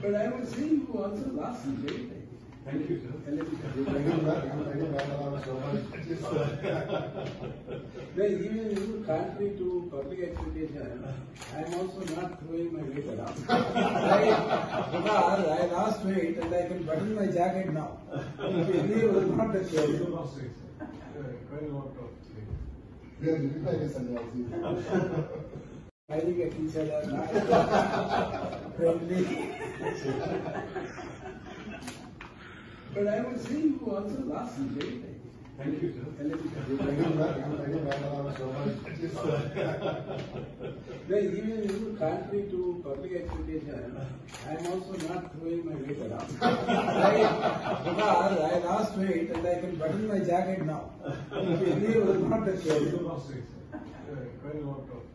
But I was seeing you also last Sunday. Thank you, sir. well, even you contrary to public expectation, I am also not throwing my weight around. I, because I lost weight and I can button my jacket now. If you was not a show. Quite a lot of things. Weight. We are living like a sannyasi. I think at each other friendly. but I would say you also lost some weight. Thank you, sir. A little bit. Thank you, thank you, thank you so much. No, even you contrary to public expectation, I am also not throwing my weight around. I, because I lost weight and I can button my jacket now. Really was not the case. You lost weight, sir. Quite a lot of weight.